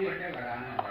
cái cái bà đàn này.